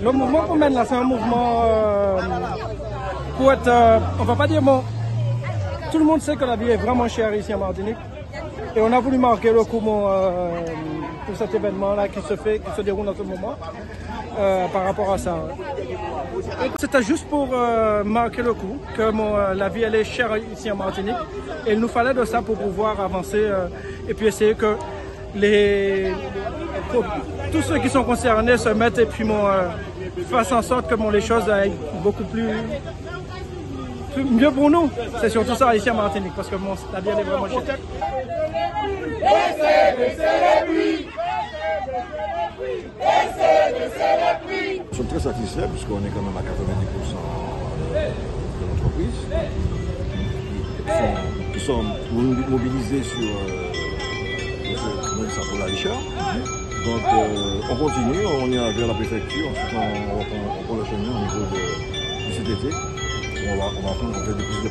Le mouvement qu'on mène là, c'est un mouvement euh, pour être, euh, on va pas dire bon, tout le monde sait que la vie est vraiment chère ici en Martinique. Et on a voulu marquer le coup euh, pour cet événement-là qui se fait, qui se déroule en ce moment, euh, par rapport à ça. C'était juste pour marquer le coup que la vie elle est chère ici en Martinique. Et il nous fallait de ça pour pouvoir avancer et puis essayer que les, tous ceux qui sont concernés se mettent et puis euh, fassent en sorte que les choses aillent beaucoup plus, mieux pour nous. C'est surtout ça ici en Martinique parce que vie elle est vraiment chère. Nous sommes très satisfaits puisqu'on est quand même à 90% de l'entreprise qui sont, mobilisés sur euh, donc euh, on continue, on est vers la préfecture, on, prend le chemin au niveau de, cet été. On va, on va prendre fait des plus de